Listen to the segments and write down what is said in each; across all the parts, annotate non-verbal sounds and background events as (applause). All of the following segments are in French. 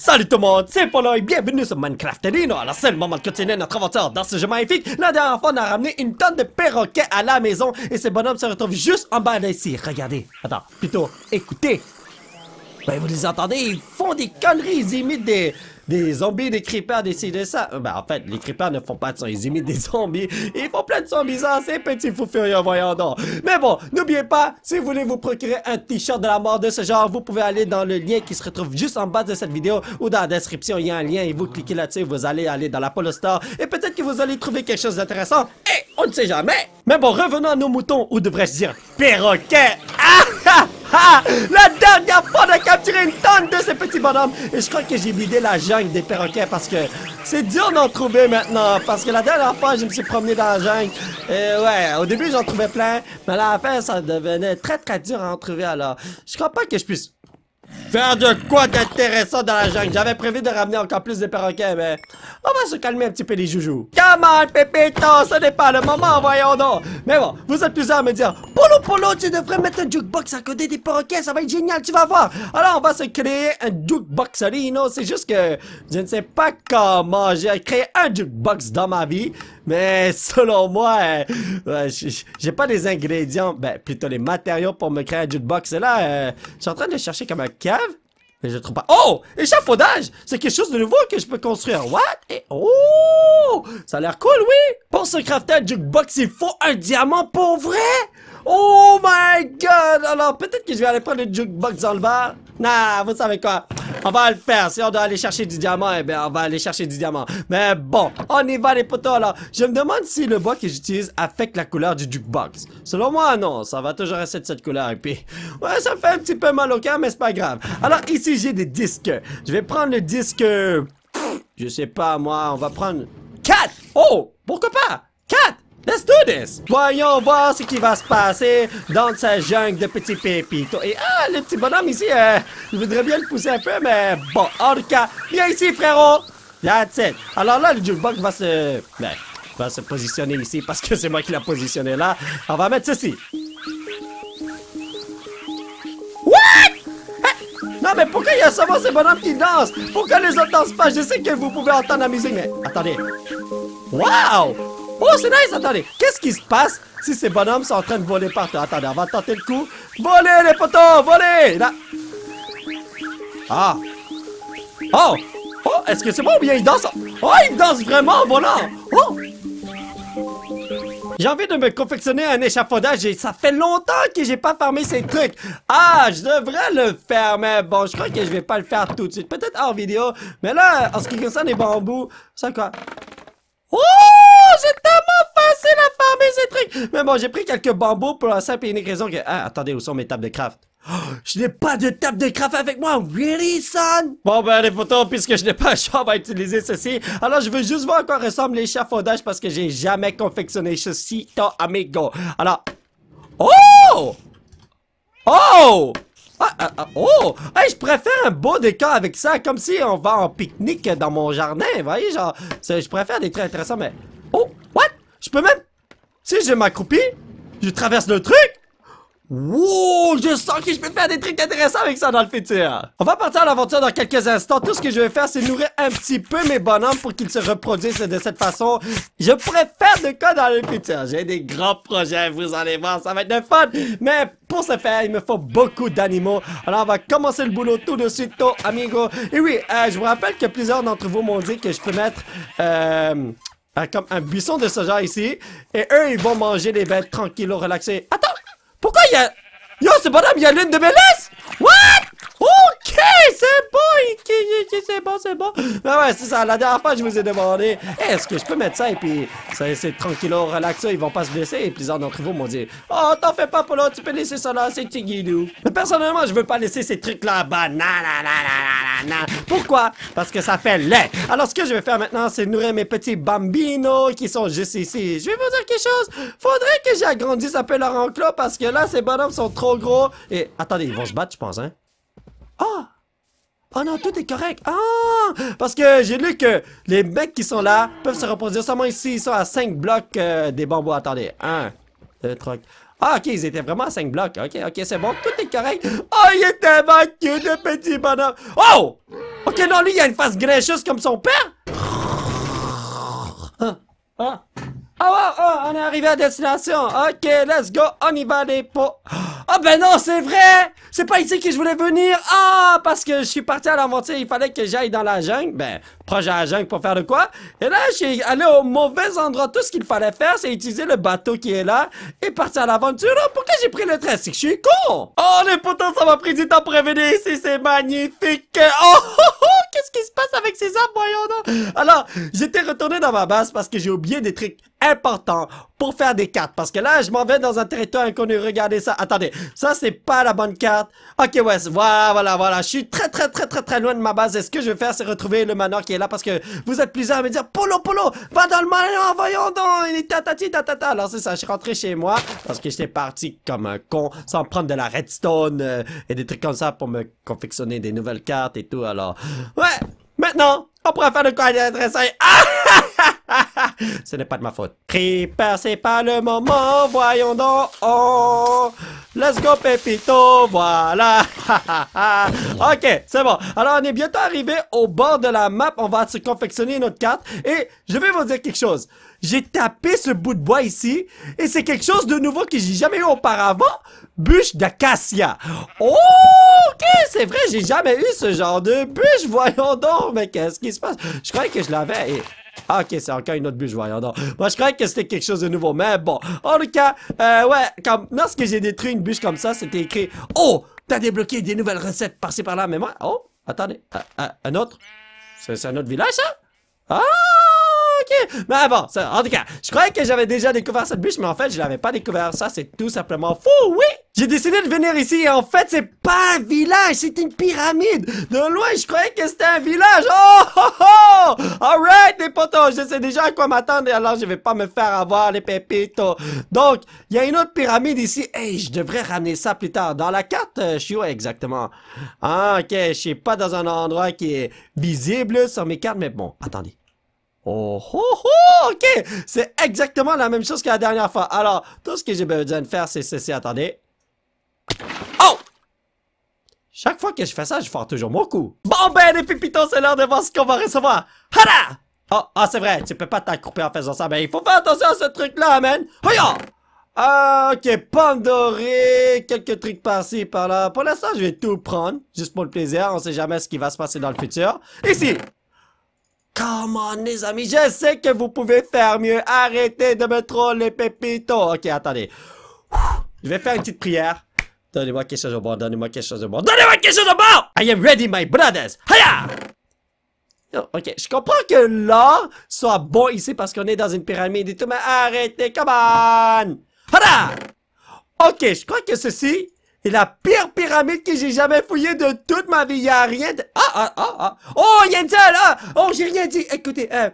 Salut tout le monde, c'est Polo et bienvenue sur Minecraft Arena. Alors c'est le moment de continuer notre aventure dans ce jeu magnifique. La dernière fois, on a ramené une tonne de perroquets à la maison et ces bonhommes se retrouvent juste en bas d'ici. Regardez, attends, plutôt, écoutez. Ben vous les entendez, ils font des conneries, ils imitent des, des zombies, des creepers, des ci, des ça. Ben en fait, les creepers ne font pas de son, ils imitent des zombies. Ils font plein de sons bizarres, ces petits fous furieux, voyons donc. Mais bon, n'oubliez pas, si vous voulez vous procurer un t-shirt de la mort de ce genre, vous pouvez aller dans le lien qui se retrouve juste en bas de cette vidéo ou dans la description, il y a un lien et vous cliquez là-dessus, vous allez aller dans la Polo et peut-être que vous allez trouver quelque chose d'intéressant. Et on ne sait jamais. Mais bon, revenons à nos moutons, ou devrais-je dire perroquets. Ah (laughs) La dernière fois, on a capturé une tonne de ces petits bonhommes. Et je crois que j'ai vidé la jungle des perroquets parce que c'est dur d'en trouver maintenant. Parce que la dernière fois, je me suis promené dans la jungle. Et ouais, au début, j'en trouvais plein. Mais à la fin, ça devenait très très dur à en trouver. Alors, je crois pas que je puisse faire de quoi d'intéressant dans la jungle? J'avais prévu de ramener encore plus de perroquets, mais on va se calmer un petit peu les joujoux. Come on, Pépito, ce n'est pas le moment, voyons donc. Mais bon, vous êtes plusieurs à me dire, Polo Polo, tu devrais mettre un jukebox à côté des perroquets, ça va être génial, tu vas voir. Alors, on va se créer un jukebox, non, c'est juste que je ne sais pas comment j'ai créé un jukebox dans ma vie. Mais selon moi, euh, j'ai pas les ingrédients, ben plutôt les matériaux pour me créer un jukebox. Et là, euh, je suis en train de chercher comme un cave. Mais je trouve pas. Oh! Échafaudage! C'est quelque chose de nouveau que je peux construire. What? Et oh! Ça a l'air cool, oui! Pour se crafter un jukebox, il faut un diamant pour vrai? Oh my god! Alors, peut-être que je vais aller prendre le jukebox dans le bar. Nah, vous savez quoi? On va le faire. Si on doit aller chercher du diamant, eh bien, on va aller chercher du diamant. Mais bon, on y va les potos alors. Je me demande si le bois que j'utilise affecte la couleur du jukebox. Selon moi, non. Ça va toujours rester de cette couleur. Et puis, ouais, ça fait un petit peu mal au cœur, mais c'est pas grave. Alors ici, j'ai des disques. Je vais prendre le disque... Je sais pas, moi, on va prendre... 4! Oh! Pourquoi pas? 4! Let's do this! Voyons voir ce qui va se passer dans sa jungle de petits pépitos. Et ah, le petit bonhomme ici, euh, je voudrais bien le pousser un peu, mais bon, en tout cas, viens ici, frérot! That's it. Alors là, le jukebox va se... Ben, va se positionner ici parce que c'est moi qui l'ai positionné là. On va mettre ceci. What? Non, mais pourquoi il y a seulement ces bonhommes qui dansent? Pourquoi les autres dansent pas? Je sais que vous pouvez entendre la musique, mais attendez. Wow! Oh, c'est nice! Attendez, qu'est-ce qui se passe si ces bonhommes sont en train de voler partout? Attendez, on va tenter le coup. Voler, les potos! Voler! Là. Ah! Oh! Oh, est-ce que c'est bon ou bien ils dansent? Oh, ils dansent vraiment en volant! Oh! J'ai envie de me confectionner un échafaudage et ça fait longtemps que j'ai pas fermé ces trucs. Ah, je devrais le faire, mais bon, je crois que je vais pas le faire tout de suite. Peut-être en vidéo, mais là, en ce qui concerne les bambous, ça quoi? Oh! C'est tellement facile à farmer ces trucs! Mais bon, j'ai pris quelques bambous pour la simple et unique raison que... Ah, attendez, où sont mes tables de craft? Oh, je n'ai pas de table de craft avec moi! Really, son? Bon, ben, les photos, puisque je n'ai pas le choix, on va utiliser ceci. Alors, je veux juste voir à quoi ressemble l'échafaudage parce que j'ai jamais confectionné ceci, ton amigo. Alors... Oh! Oh! Ah, ah, ah, oh! Hey, je préfère un beau décor avec ça, comme si on va en pique-nique dans mon jardin, vous voyez, genre, je préfère des trucs intéressants, mais... Je peux même... Si je m'accroupis, je traverse le truc, Wow, je sens que je peux faire des trucs intéressants avec ça dans le futur. On va partir à l'aventure dans quelques instants. Tout ce que je vais faire, c'est nourrir un petit peu mes bonhommes pour qu'ils se reproduisent de cette façon. Je pourrais faire de quoi dans le futur. J'ai des grands projets, vous allez voir, ça va être de fun. Mais pour ce faire, il me faut beaucoup d'animaux. Alors, on va commencer le boulot tout de suite, amigo. Et oui, euh, je vous rappelle que plusieurs d'entre vous m'ont dit que je peux mettre... Euh, comme un buisson de genre ici. Et eux, ils vont manger des bêtes tranquillos, relaxés. Attends! Pourquoi il y a... Yo, ce bonhomme, il y a l'une de mes laisses? C'est bon, c'est bon, c'est bon. Mais ouais, c'est ça, la dernière fois, je vous ai demandé, est-ce que je peux mettre ça et puis c'est tranquillo, relaxé, ils vont pas se blesser. Et plusieurs d'entre vous m'ont dit, oh, t'en fais pas, Polo, tu peux laisser ça là, c'est tigidou. Mais personnellement, je veux pas laisser ces trucs là-bas. Pourquoi? Parce que ça fait lait. Alors, ce que je vais faire maintenant, c'est nourrir mes petits bambinos qui sont juste ici. Je vais vous dire quelque chose. Faudrait que j'agrandisse un peu leur enclos parce que là, ces bonhommes sont trop gros. Et attendez, ils vont se battre, je pense, hein? Oh non, tout est correct. Ah! Parce que j'ai lu que les mecs qui sont là peuvent se reproduire seulement ici. Ils sont à 5 blocs euh, des bambous. Attendez. 1, 2, 3... Ah, ok, ils étaient vraiment à 5 blocs. Ok, ok, c'est bon. Tout est correct. Oh, il est tellement cute, le petit bonhomme. Oh! Ok, non, lui, il a une face grincheuse comme son père. Ah, ah. Ah ouais, ah, on est arrivé à destination. Ok, let's go, on y va les pots. Ah ben non, c'est vrai C'est pas ici que je voulais venir Ah, parce que je suis parti à l'aventure, il fallait que j'aille dans la jungle. Ben, proche de la jungle pour faire de quoi? Et là, je suis allé au mauvais endroit. Tout ce qu'il fallait faire, c'est utiliser le bateau qui est là et partir à l'aventure. Pourquoi j'ai pris le train? C'est que je suis con Oh, les potos, ça m'a pris du temps pour revenir ici, c'est magnifique Oh, (laughs) oh, oh qu'est-ce qui se passe avec ces arbres, voyons Alors, j'étais retourné dans ma base parce que j'ai oublié des trucs important pour faire des cartes. Parce que là, je m'en vais dans un territoire inconnu. Regardez ça. Attendez, ça, c'est pas la bonne carte. Ok, ouais, voilà, voilà, voilà. Je suis très, très, très, très, très loin de ma base. Et ce que je vais faire, c'est retrouver le manoir qui est là. Parce que vous êtes plusieurs à me dire, Polo, Polo, va dans le manoir, voyons donc. Il est tatati, tatata. Alors, c'est ça, je suis rentré chez moi. Parce que j'étais parti comme un con, sans prendre de la redstone euh, et des trucs comme ça pour me confectionner des nouvelles cartes et tout. Alors, ouais, maintenant, on pourrait faire de quoi intéressant. Ah! (laughs) (laughs) Ce n'est pas de ma faute. Creeper, c'est pas le moment, voyons donc. Oh, let's go, Pepito, voilà. (laughs) ok, c'est bon. Alors, on est bientôt arrivé au bord de la map. On va se confectionner notre carte. Et je vais vous dire quelque chose. J'ai tapé ce bout de bois ici. Et c'est quelque chose de nouveau que j'ai jamais eu auparavant. Bûche d'acacia. Ok, c'est vrai, j'ai jamais eu ce genre de bûche. Voyons donc, mais qu'est-ce qui se passe? Je croyais que je l'avais. Ah, ok, c'est encore une autre bûche, voyons donc. Moi, je croyais que c'était quelque chose de nouveau, mais bon. En tout cas, euh, ouais, comme lorsque j'ai détruit une bûche comme ça, c'était écrit « Oh, t'as débloqué des nouvelles recettes par-ci par-là, mais moi... Oh, attendez, euh, euh, un autre? C'est un autre village, ça? Ah! Ok. Mais bon, ça, en tout cas, je croyais que j'avais déjà découvert cette bûche, mais en fait, je l'avais pas découvert. Ça, c'est tout simplement fou, oui! J'ai décidé de venir ici et en fait, c'est pas un village, c'est une pyramide. De loin, je croyais que c'était un village. Oh, oh, oh! Alright, les potos, je sais déjà à quoi m'attendre alors je vais pas me faire avoir les pépitos. Donc, il y a une autre pyramide ici. Hey, je devrais ramener ça plus tard. Dans la carte, euh, je suis où exactement? Ah, ok, je suis pas dans un endroit qui est visible sur mes cartes, mais bon, attendez. Oh, oh, oh, ok! C'est exactement la même chose que la dernière fois. Alors, tout ce que j'ai besoin de faire, c'est ceci. Attendez. Oh! Chaque fois que je fais ça, je fais toujours mon coup. Bon ben, les pépitos, c'est l'heure de voir ce qu'on va recevoir. Hada! Oh, ah, c'est vrai, tu peux pas t'accrouper en faisant ça. Mais il faut faire attention à ce truc-là, man. Hoya! Ah, ok, Pandoré, quelques trucs par-ci, par-là. Pour l'instant, je vais tout prendre, juste pour le plaisir. On sait jamais ce qui va se passer dans le futur. Ici, Come on, les amis, je sais que vous pouvez faire mieux. Arrêtez de me troller, Pépito. Ok, attendez. Je vais faire une petite prière. Donnez-moi quelque chose de bon, donnez-moi quelque chose de bon. Donnez-moi quelque chose de bon! I am ready, my brothers. Haya! ok, je comprends que l'or soit bon ici parce qu'on est dans une pyramide et tout, mais arrêtez, come on! Hada! Ok, je crois que ceci c'est la pire pyramide que j'ai jamais fouillée de toute ma vie. Y'a rien de... Ah, ah, ah, ah. Oh, y'a une seule, ah! Oh, j'ai rien dit. Écoutez, euh,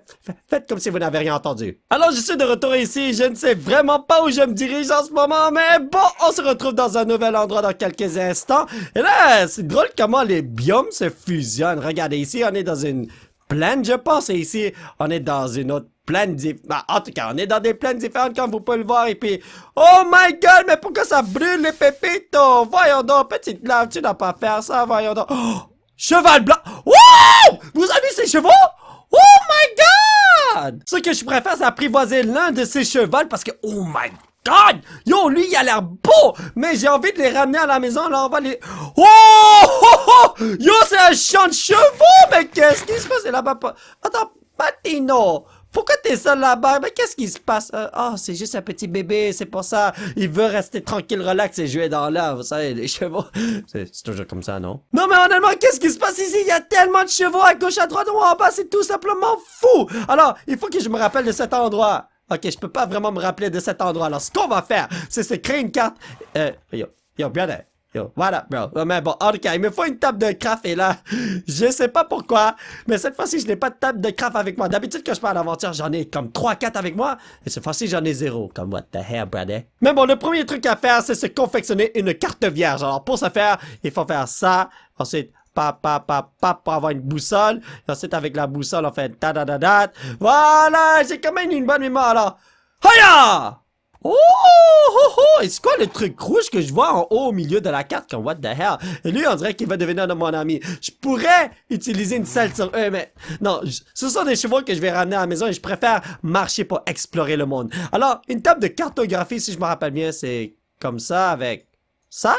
faites comme si vous n'avez rien entendu. Alors, je suis de retour ici. Je ne sais vraiment pas où je me dirige en ce moment, mais bon, on se retrouve dans un nouvel endroit dans quelques instants. Et là, c'est drôle comment les biomes se fusionnent. Regardez, ici, on est dans une plaine, je pense, et ici, on est dans une autre plaines bah, en tout cas, on est dans des plaines différentes comme vous pouvez le voir. Et puis, oh my god, mais pourquoi ça brûle les pépitos? Voyons donc, petite lave, tu n'as pas faire ça, voyons donc. Oh, cheval blanc. Wow! Vous avez ces chevaux? Oh my god! Ce que je préfère, c'est apprivoiser l'un de ces chevaux parce que, oh my god! Yo, lui, il a l'air beau! Mais j'ai envie de les ramener à la maison, là, on va les... Oh! oh, oh! Yo, c'est un champ de chevaux! Mais qu'est-ce qui se passe? Là-bas? Attends, Patino! Pourquoi t'es seul là-bas? Mais qu'est-ce qui se passe? Oh, c'est juste un petit bébé, c'est pour ça. Il veut rester tranquille, relax et jouer dans l'air. Vous savez, les (laughs) chevaux. C'est toujours comme ça, non? Non, mais honnêtement, qu'est-ce qui se passe ici? Il y a tellement de chevaux à gauche, à droite, ou en bas. C'est tout simplement fou. Alors, il faut que je me rappelle de cet endroit. Ok, je peux pas vraiment me rappeler de cet endroit. Alors, ce qu'on va faire, c'est se créer une carte. Euh, yo, yo, bien voilà, bro? Mais bon, en tout cas, il me faut une table de craft et là, (laughs) je sais pas pourquoi, mais cette fois-ci, je n'ai pas de table de craft avec moi. D'habitude, quand je pars à l'aventure, j'en ai comme 3-4 avec moi, et cette fois-ci, j'en ai zéro. Comme what the hell, brother? Mais bon, le premier truc à faire, c'est se confectionner une carte vierge. Alors, pour ce faire, il faut faire ça. Ensuite, pa, pa, pa, pa, pour avoir une boussole. ensuite, avec la boussole, on fait ta da da da. Voilà, j'ai quand même une bonne mémoire, alors. Haya! Oh, oh, oh! Et c'est quoi le truc rouge que je vois en haut au milieu de la carte? Comme, what the hell? Et lui, on dirait qu'il va devenir mon ami. Je pourrais utiliser une selle sur eux, mais non, ce sont des chevaux que je vais ramener à la maison et je préfère marcher pour explorer le monde. Alors, une table de cartographie, si je me rappelle bien, c'est comme ça avec ça?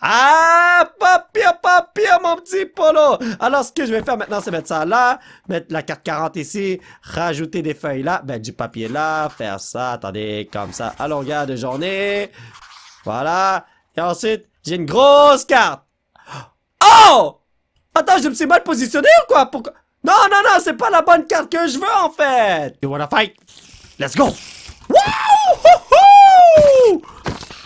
Ah, pas pire, mon petit polo. Alors, ce que je vais faire maintenant, c'est mettre ça là, mettre la carte 40 ici, rajouter des feuilles là, ben, du papier là, faire ça, attendez, comme ça, à longueur de journée. Voilà. Et ensuite, j'ai une grosse carte. Oh! Attends, je me suis mal positionné ou quoi? Pourquoi? Non, non, non, c'est pas la bonne carte que je veux, en fait. You wanna fight? Let's go. Wouhou!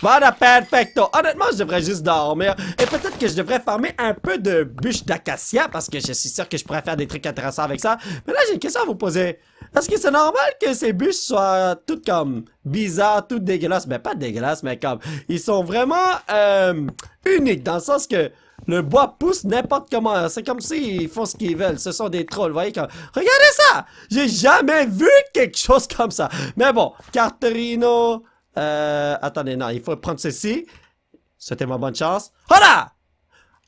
Voilà, perfecto. Honnêtement, je devrais juste dormir. Et peut-être que je devrais farmer un peu de bûches d'acacia parce que je suis sûr que je pourrais faire des trucs intéressants avec ça. Mais là, j'ai une question à vous poser. Est-ce que c'est normal que ces bûches soient toutes comme bizarres, toutes dégueulasses? Ben, pas dégueulasses, mais comme... Ils sont vraiment euh, uniques dans le sens que le bois pousse n'importe comment. C'est comme s'ils font ce qu'ils veulent. Ce sont des trolls. Vous voyez comme... Regardez ça! J'ai jamais vu quelque chose comme ça. Mais bon, Carterino... Euh, attendez, non, il faut prendre ceci. C'était ma bonne chance. Voilà!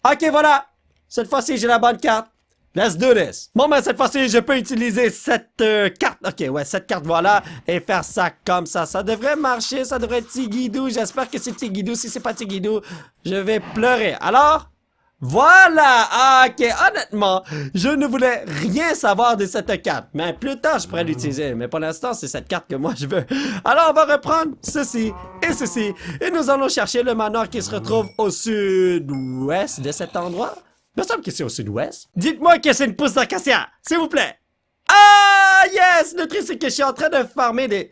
Ok, voilà! Cette fois-ci, j'ai la bonne carte. Let's do this. Bon, ben, cette fois-ci, je peux utiliser cette euh, carte. Ok, ouais, cette carte, voilà. Et faire ça comme ça. Ça devrait marcher. Ça devrait être Tigidou. J'espère que c'est Tigidou. Si c'est pas Tigidou, je vais pleurer. Alors, voilà! Ah, ok, honnêtement, je ne voulais rien savoir de cette carte. Mais plus tard, je pourrais l'utiliser. Mais pour l'instant, c'est cette carte que moi je veux. Alors, on va reprendre ceci et ceci. Et nous allons chercher le manoir qui se retrouve au sud-ouest de cet endroit. Me semble que c'est au sud-ouest. Dites-moi que c'est une pousse d'acacia, s'il vous plaît. Ah, yes! Le truc, c'est que je suis en train de farmer des...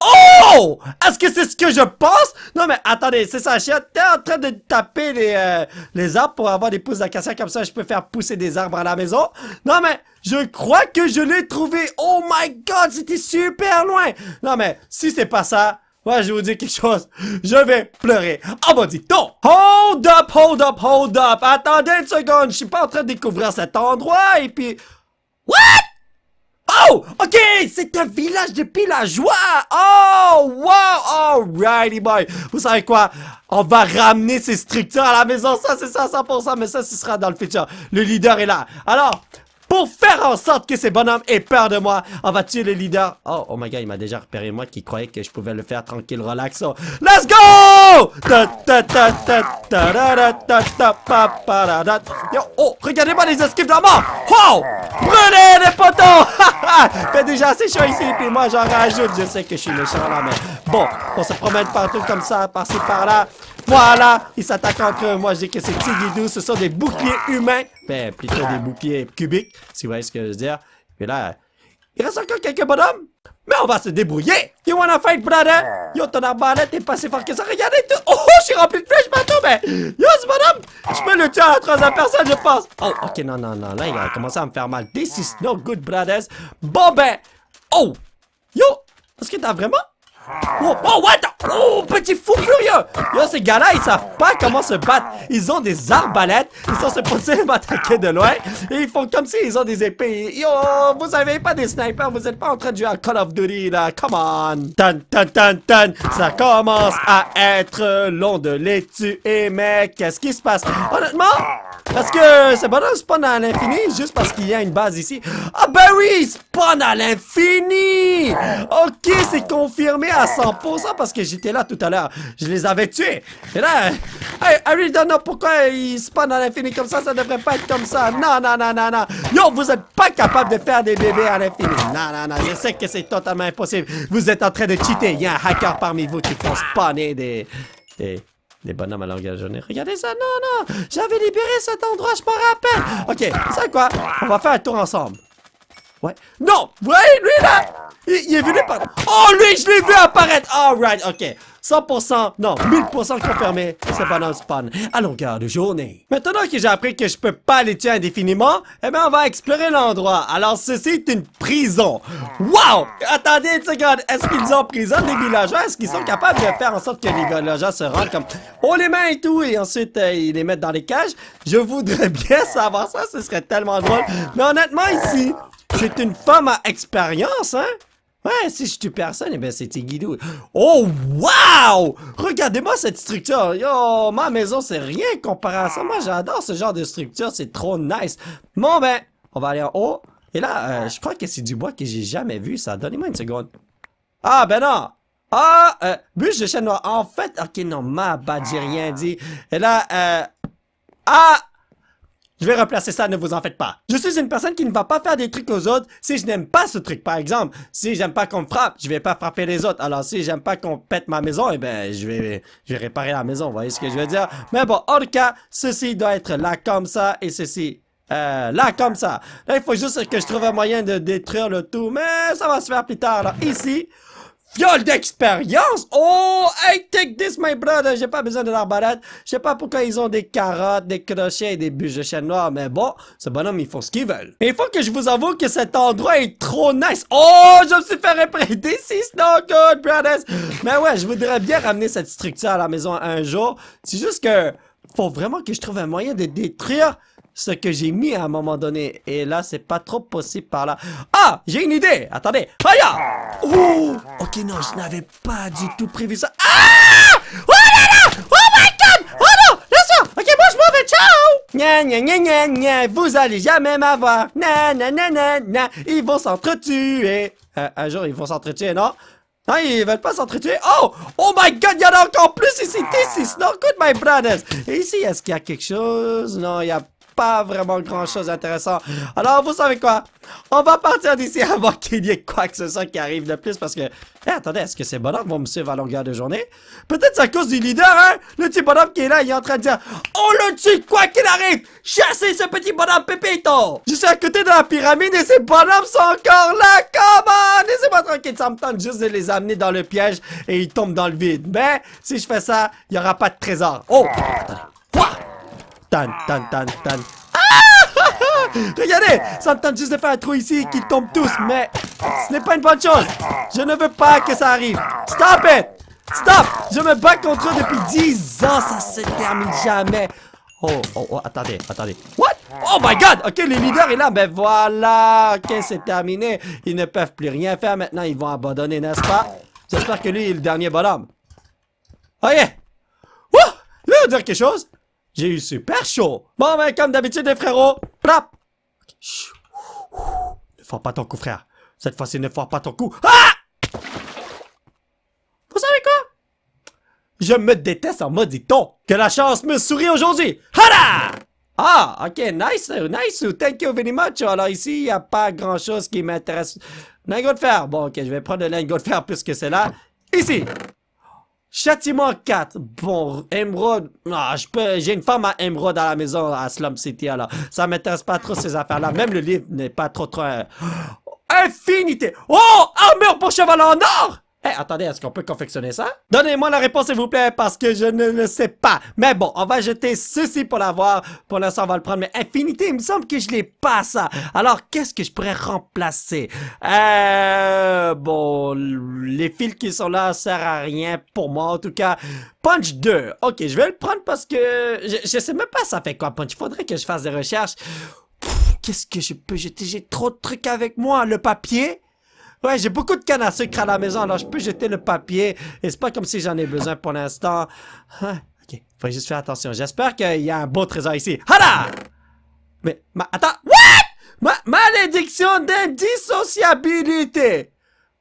Oh! Est-ce que c'est ce que je pense? Non, mais attendez, c'est ça, je suis en train de taper les, euh, arbres pour avoir des pousses d'acacia, comme ça je peux faire pousser des arbres à la maison. Non, mais je crois que je l'ai trouvé. Oh my god, c'était super loin. Non, mais si c'est pas ça, moi, je vais vous dire quelque chose. Je vais pleurer. Oh, bah, dit donc. Hold up, hold up, hold up. Attendez une seconde. Je suis pas en train de découvrir cet endroit et puis... What? Oh! OK! C'est un village de villageois! Oh! Wow! Alrighty, boy! Vous savez quoi? On va ramener ces structures à la maison. Ça, c'est ça, 100%. Mais ça, ce sera dans le futur. Le leader est là. Alors, pour faire en sorte que ces bonhommes aient peur de moi, on va tuer le leader. Oh, oh my god, il m'a déjà repéré moi qui croyait que je pouvais le faire tranquille, relax. Let's go! Oh, regardez-moi les esquives de la mort! Wow! Brûlez les poteaux! (laughs) Fait déjà assez chaud ici, puis moi j'en rajoute. Je sais que je suis méchant là, mais bon, on se promène partout comme ça, par-ci par-là. Voilà, ils s'attaquent entre eux. Moi, je dis que c'est Tigidou. Ce sont des boucliers humains. Ben, plutôt des boucliers cubiques, si vous voyez ce que je veux dire. Et là, il reste encore quelques bonhommes. Mais on va se débrouiller. You wanna fight, brother? Yo, ton arbalète est pas si fort que ça. Regardez tout. Oh, je suis rempli de flèches bateau, mais... Yo, ce bonhomme, je peux le tuer à la troisième personne, je pense. Oh, ok, non, non, non. Là, il a commencé à me faire mal. This is no good, brothers. Bon, ben... Oh! Yo! Est-ce que t'as vraiment... Oh, oh, what? Oh, petit fou furieux Yo, ces gars-là, ils savent pas comment se battre. Ils ont des arbalètes. Ils sont supposés (laughs) m'attaquer de loin. Et ils font comme s'ils ont des épées. Yo, vous avez pas des snipers? Vous êtes pas en train de jouer à Call of Duty, là. Come on. Tan, tan, tan, tan. Ça commence à être long de les tuer. Mais qu'est-ce qui se passe? Honnêtement, parce que c'est bon spawn à l'infini juste parce qu'il y a une base ici. Ah ben oui, spawn à l'infini! Ok, c'est confirmé à 100% parce que j'étais là tout à l'heure. Je les avais tués. Et là, I, I really don't know pourquoi ils spawnent à l'infini comme ça. Ça devrait pas être comme ça. Non, non, non, non, non. Yo, vous êtes pas capable de faire des bébés à l'infini. Non, non, non. Je sais que c'est totalement impossible. Vous êtes en train de cheater. Il y a un hacker parmi vous qui font spawner des... des des bonhommes à longueur journée. Regardez ça, non, non! J'avais libéré cet endroit, je m'en rappelle! Ok, c'est quoi? On va faire un tour ensemble. Ouais. Non! Voyez, lui, là! Il, est venu. Oh, lui, je l'ai vu apparaître! Alright, ok. 100%, non, 1000% confirmé, c'est pas spawn à longueur de journée. Maintenant que j'ai appris que je peux pas les tuer indéfiniment, eh bien on va explorer l'endroit. Alors ceci est une prison. Wow! Attendez une seconde, est-ce qu'ils ont prison les villageois? Est-ce qu'ils sont capables de faire en sorte que les villageois se rendent comme oh les mains et tout et ensuite euh, ils les mettent dans les cages? Je voudrais bien savoir ça, ce serait tellement drôle. Mais honnêtement ici, c'est une femme à expérience, hein? Ouais, si je tue personne, eh bien, c'est Tigidou. Oh, wow! Regardez-moi cette structure. Yo, ma maison, c'est rien comparé à ça. Moi, j'adore ce genre de structure. C'est trop nice. Bon, ben, on va aller en haut. Et là, euh, je crois que c'est du bois que j'ai jamais vu, ça. Donnez-moi une seconde. Ah, ben non! Ah, euh, bûche de chêne noir. En fait, ok, non, ma bad, j'ai rien dit. Et là, euh... Ah! Je vais replacer ça, ne vous en faites pas. Je suis une personne qui ne va pas faire des trucs aux autres si je n'aime pas ce truc. Par exemple, si j'aime pas qu'on me frappe, je vais pas frapper les autres. Alors si j'aime pas qu'on pète ma maison, eh ben je vais, je vais réparer la maison. Vous voyez ce que je veux dire? Mais bon, en tout cas, ceci doit être là comme ça et ceci euh, là, comme ça. Là, il faut juste que je trouve un moyen de détruire le tout, mais ça va se faire plus tard. Là, ici, Fiole d'expérience! Oh! Hey, take this, my brother! J'ai pas besoin de l'arbalète. Je sais pas pourquoi ils ont des carottes, des crochets et des bûches de chêne noir, mais bon, ce bonhomme, ils font ce qu'ils veulent. il faut que je vous avoue que cet endroit est trop nice. Oh! Je me suis fait répéter. This is not good, brothers! Mais ouais, je voudrais bien ramener cette structure à la maison un jour. C'est juste que, faut vraiment que je trouve un moyen de détruire ce que j'ai mis à un moment donné. Et là, c'est pas trop possible par là. Ah! J'ai une idée! Attendez! Regarde! Oh! Ok, non, je n'avais pas du tout prévu ça. Ah! Oh là là! Oh my god! Oh non! Laisse-moi! Ok, moi je m'en vais, ciao! Nya nya nya nya nya, vous allez jamais m'avoir. Na na na na na, ils vont s'entretuer. Euh, un jour, ils vont s'entretuer, non? Non, ils veulent pas s'entretuer. Oh! Oh my god, il y en a encore plus ici! This is not good, my brothers! Et ici, est-ce qu'il y a quelque chose? Non, il y a pas vraiment grand chose d'intéressant. Alors, vous savez quoi? On va partir d'ici (laughs) avant qu'il y ait quoi que ce soit qui arrive de plus parce que... Eh, attendez, est-ce que ces bonhommes vont me suivre à longueur de journée? Peut-être c'est à cause du leader, hein? Le petit bonhomme qui est là, il est en train de dire On le tue quoi qu'il arrive! Chassez ce petit bonhomme Pépito! Je suis à côté de la pyramide et ces bonhommes sont encore là! Comment? Laissez-moi tranquille, ça me tente juste de les amener dans le piège et ils tombent dans le vide. Mais si je fais ça, il n'y aura pas de trésor. Oh! Tan, tan, tan, tan. Ah! (laughs) Regardez, ça me tente juste de faire un trou ici qu'ils tombent tous, mais ce n'est pas une bonne chose. Je ne veux pas que ça arrive. Stop it! Stop! Je me bats contre eux depuis 10 ans, ça se termine jamais. Oh, oh, oh, attendez, attendez. What? Oh my god! Ok, le leader est là. Ben voilà, ok, c'est terminé. Ils ne peuvent plus rien faire maintenant. Ils vont abandonner, n'est-ce pas? J'espère que lui est le dernier bonhomme. Ok. Wouh! Il va dire quelque chose. J'ai eu super chaud. Bon, ben, comme d'habitude, les frérots. Prap! Ne foire pas ton coup, frère. Cette fois-ci, ne foire pas ton coup. Ah! Vous savez quoi? Je me déteste en moditon. Que la chance me sourit aujourd'hui. Hala! Ah, ok, nice, nice, thank you very much. Alors ici, il n'y a pas grand-chose qui m'intéresse. Lingot de fer. Bon, ok, je vais prendre le lingot de fer puisque c'est là. Ici. Châtiment 4. Bon, Emerald. Ah. J'ai une femme à Emerald à la maison à Slum City, alors. Ça m'intéresse pas trop ces affaires-là. Même le livre n'est pas trop trop. Euh, (gasps) infinité. Oh! Armure pour cheval en or! Eh, attendez, est-ce qu'on peut confectionner ça? Donnez-moi la réponse, s'il vous plaît, parce que je ne le sais pas. Mais bon, on va jeter ceci pour l'avoir. Pour l'instant, on va le prendre. Mais infinité, il me semble que je l'ai pas, ça. Alors, qu'est-ce que je pourrais remplacer? Euh... Bon, les fils qui sont là servent à rien pour moi, en tout cas. Punch 2. Ok, je vais le prendre parce que... Je, je sais même pas ça fait quoi, Punch. Il faudrait que je fasse des recherches. Qu'est-ce que je peux jeter? J'ai trop de trucs avec moi. Le papier? Ouais, j'ai beaucoup de canne à sucre à la maison, alors je peux jeter le papier. Et c'est pas comme si j'en ai besoin pour l'instant. Ah, ok, faut juste faire attention. J'espère qu'il y a un beau trésor ici. Hala! Mais, ma, attends, what? Ma, malédiction d'indissociabilité!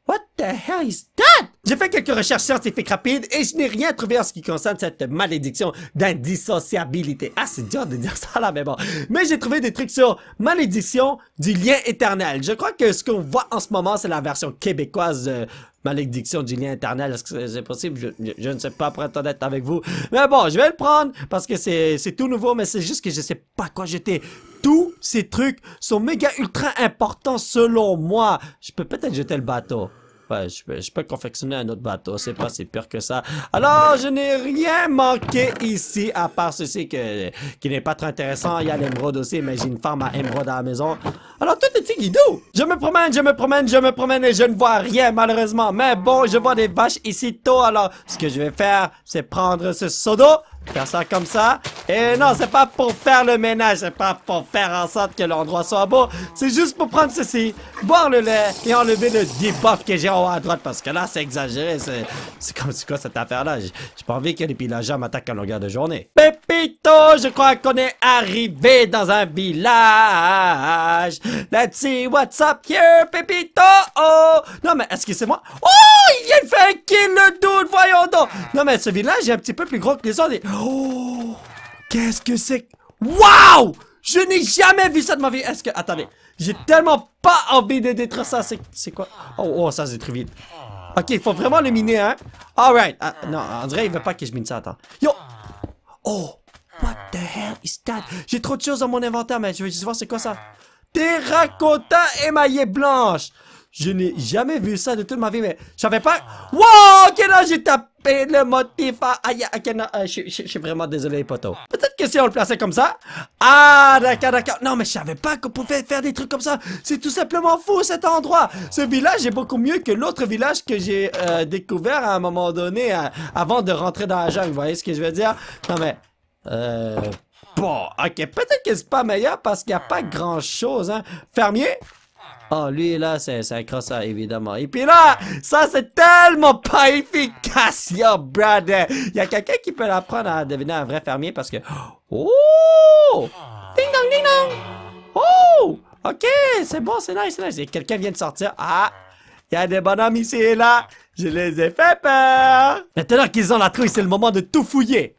What the hell is that? J'ai fait quelques recherches scientifiques rapides et je n'ai rien trouvé en ce qui concerne cette malédiction d'indissociabilité. Ah, c'est dur de dire ça là, mais bon. Mais j'ai trouvé des trucs sur malédiction du lien éternel. Je crois que ce qu'on voit en ce moment, c'est la version québécoise de malédiction du lien éternel. Est-ce que c'est possible? Je, ne sais pas, pour être honnête avec vous. Mais bon, je vais le prendre parce que c'est tout nouveau, mais c'est juste que je sais pas quoi jeter. Tous ces trucs sont méga ultra importants selon moi. Je peux peut-être jeter le bateau. Je peux, je peux confectionner un autre bateau, c'est pas si pire que ça. Alors, je n'ai rien manqué ici, à part ceci que, qui n'est pas très intéressant. Il y a l'émeraude aussi, mais j'ai une farm à émeraude à la maison. Alors, tout est guidou? Je me promène, je me promène, je me promène et je ne vois rien, malheureusement. Mais bon, je vois des vaches ici tôt. Alors, ce que je vais faire, c'est prendre ce seau d'eau Faire ça comme ça. Et non, c'est pas pour faire le ménage, c'est pas pour faire en sorte que l'endroit soit beau. C'est juste pour prendre ceci, boire le lait et enlever le debuff que j'ai en haut à droite. Parce que là, c'est exagéré. C'est comme quoi cette affaire-là? J'ai pas envie que les pillageants m'attaquent à longueur de journée. Pépito, je crois qu'on est arrivé dans un village. Let's see what's up here, Pépito. Oh! Non, mais est-ce que c'est moi? Oh! Il vient de faire kill, le dude! Voyons donc! Non, mais ce village est un petit peu plus gros que les autres. Oh! Qu'est-ce que c'est? Wow! Je n'ai jamais vu ça de ma vie. Est-ce que... Attendez. J'ai tellement pas envie de détruire ça. C'est quoi? Oh, oh, ça c'est très vite. Ok, il faut vraiment le miner, hein? Alright. Ah, non, on dirait il veut pas que je mine ça. Attends. Yo! Oh! What the hell is that? J'ai trop de choses dans mon inventaire, mais je veux juste voir c'est quoi ça. Terracotta émaillée blanche! Je n'ai jamais vu ça de toute ma vie, mais je savais pas... Wow! Ok, là, j'ai tapé le motif. Aïe, ok, non, euh, je, suis vraiment désolé, poteau. Peut-être que si on le plaçait comme ça... Ah, d'accord, d'accord. Non, mais je savais pas qu'on pouvait faire des trucs comme ça. C'est tout simplement fou, cet endroit. Ce village est beaucoup mieux que l'autre village que j'ai euh, découvert à un moment donné, euh, avant de rentrer dans la jungle. Vous voyez ce que je veux dire? Non, mais... Euh... Bon, ok, peut-être que c'est pas meilleur parce qu'il n'y a pas grand-chose, hein. Fermier? Oh, lui, là, c'est un ça, évidemment. Et puis là, ça, c'est tellement pas efficace, (laughs) yo, brother. Il y a quelqu'un qui peut l'apprendre à devenir un vrai fermier parce que... Oh! Ding dong, ding dong! Oh! Ok, c'est bon, c'est nice, c'est nice. Quelqu'un vient de sortir. Ah! Il y a des bonhommes ici et là. Je les ai fait peur. Maintenant qu'ils ont la trouille, c'est le moment de tout fouiller.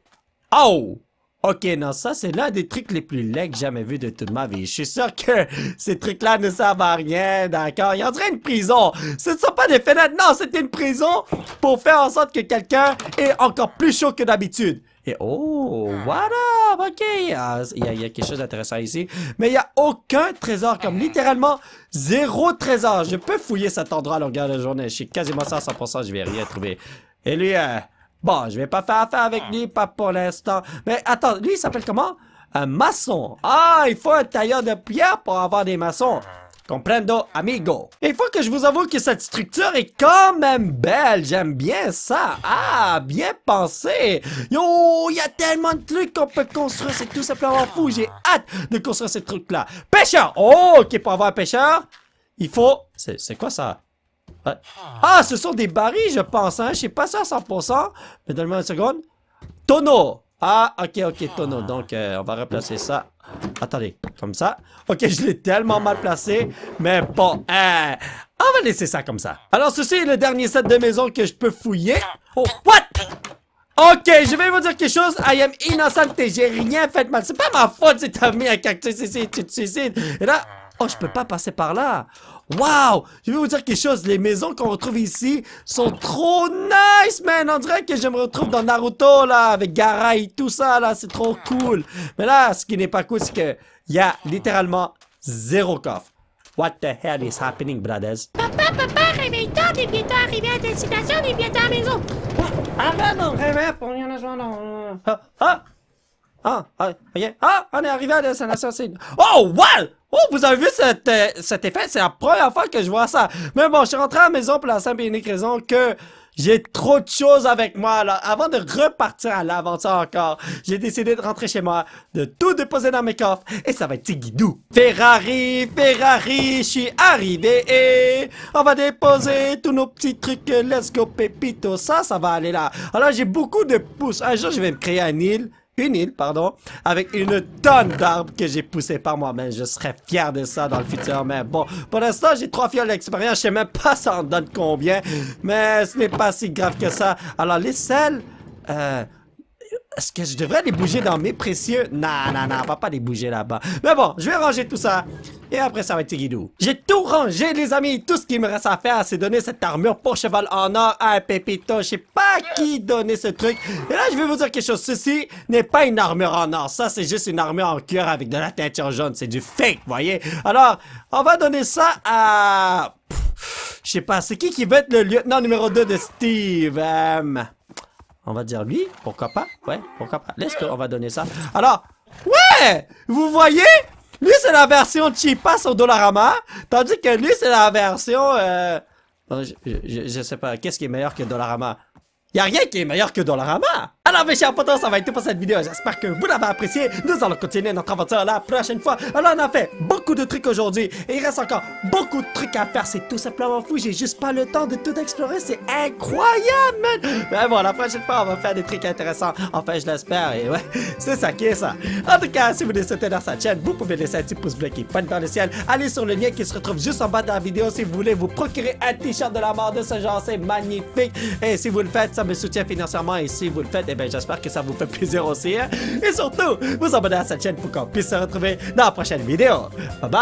Oh! Ok, non, ça c'est l'un des trucs les plus laids que j'ai jamais vu de toute ma vie. Je suis sûr que (laughs) ces trucs-là ne servent à rien, d'accord? Il y en dirait une prison. Ce ne sont pas des fenêtres, non, c'est une prison pour faire en sorte que quelqu'un est encore plus chaud que d'habitude. Et oh, what up? Ok, il y, a, quelque chose d'intéressant ici. Mais il n'y a aucun trésor, comme littéralement zéro trésor. Je peux fouiller cet endroit à longueur de journée. Je suis quasiment ça à 100%, je vais rien trouver. Et lui, euh, Bon, je vais pas faire affaire avec lui, pas pour l'instant. Mais attends, lui, il s'appelle comment? Un maçon. Ah, il faut un tailleur de pierre pour avoir des maçons. Comprendo, amigo. Il faut que je vous avoue que cette structure est quand même belle. J'aime bien ça. Ah, bien pensé. Yo, il y a tellement de trucs qu'on peut construire. C'est tout simplement fou. J'ai hâte de construire ces trucs-là. Pêcheur. Oh, ok, pour avoir un pêcheur, il faut... C'est quoi ça? Ah, ce sont des barils, je pense, hein. Je sais pas ça à 100%. Mais donne-moi une seconde. Tonneau. Ah, ok, ok, tonneau. Donc, euh, on va replacer ça. Attendez, comme ça. Ok, je l'ai tellement mal placé. Mais bon, hein, on va laisser ça comme ça. Alors, ceci est le dernier set de maison que je peux fouiller. Oh, what? Ok, je vais vous dire quelque chose. I am innocent et j'ai rien fait de mal. C'est pas ma faute si t'as mis un cactus ici tu te suicides. Et là, oh, je peux pas passer par là. Wow! Je vais vous dire quelque chose, les maisons qu'on retrouve ici sont trop nice, man! On dirait que je me retrouve dans Naruto, là, avec Gaara et tout ça, là, c'est trop cool. Mais là, ce qui n'est pas cool, c'est que y a littéralement zéro coffre. What the hell is happening, brothers? Papa, papa, réveille-toi, t'es bientôt arrivé à destination, t'es bientôt à la maison. Arrête non, réveille pour rien à jouer, non. Ah, ah! Ah, ah, ok. Ah, on est arrivé à destination. Oh, wow! Oh, vous avez vu cet, euh, cet effet? C'est la première fois que je vois ça. Mais bon, je suis rentré à la maison pour la simple et unique raison que j'ai trop de choses avec moi. Alors, avant de repartir à l'aventure encore, j'ai décidé de rentrer chez moi, de tout déposer dans mes coffres, et ça va être Tigidou. Ferrari, Ferrari, je suis arrivé et on va déposer tous nos petits trucs. Let's go, Pépito. Ça, ça va aller là. Alors, j'ai beaucoup de pouces. Un jour, je vais me créer un île une île, pardon, avec une tonne d'arbres que j'ai poussé par moi-même. Je serais fier de ça dans le futur, mais bon, pour l'instant, j'ai trois fioles d'expérience. Je sais même pas ça en donne combien, mais ce n'est pas si grave que ça. Alors, les sels, euh, est-ce que je devrais les bouger dans mes précieux? Non, non, non, on va pas les bouger là-bas. Mais bon, je vais ranger tout ça. Et après, ça va être guidou. J'ai tout rangé, les amis. Tout ce qu'il me reste à faire, c'est donner cette armure pour cheval en or à un pépito. Je sais pas qui donner ce truc. Et là, je vais vous dire quelque chose. Ceci n'est pas une armure en or. Ça, c'est juste une armure en cuir avec de la teinture jaune. C'est du fake, voyez? Alors, on va donner ça à... Je sais pas, c'est qui qui va être le lieutenant numéro 2 de Steve? Euh, on va dire lui, pourquoi pas? Ouais, pourquoi pas? Laisse on va donner ça. Alors, ouais! Vous voyez? Lui, c'est la version cheapass au Dollarama, tandis que lui, c'est la version... Euh... je, je, sais pas, qu'est-ce qui est meilleur que Dollarama? Y a rien qui est meilleur que Dollarama. Alors mes chers potos, ça va être tout pour cette vidéo. J'espère que vous l'avez apprécié. Nous allons continuer notre aventure la prochaine fois. Alors on a fait beaucoup de trucs aujourd'hui. Et il reste encore beaucoup de trucs à faire. C'est tout simplement fou. J'ai juste pas le temps de tout explorer. C'est incroyable, man. Mais bon, la prochaine fois, on va faire des trucs intéressants. Enfin, je l'espère. Et ouais, (laughs) c'est ça qui est ça. En tout cas, si vous décidez dans sa chaîne, vous pouvez laisser un petit pouce bleu qui pointe dans le ciel. Allez sur le lien qui se retrouve juste en bas de la vidéo si vous voulez vous procurer un t-shirt de la mort de ce genre. C'est magnifique. Et si vous le faites, me soutient financièrement et si vous le faites, eh bien, j'espère que ça vous fait plaisir aussi. Hein. Et surtout, vous abonnez à cette chaîne pour qu'on puisse se retrouver dans la prochaine vidéo. Bye bye!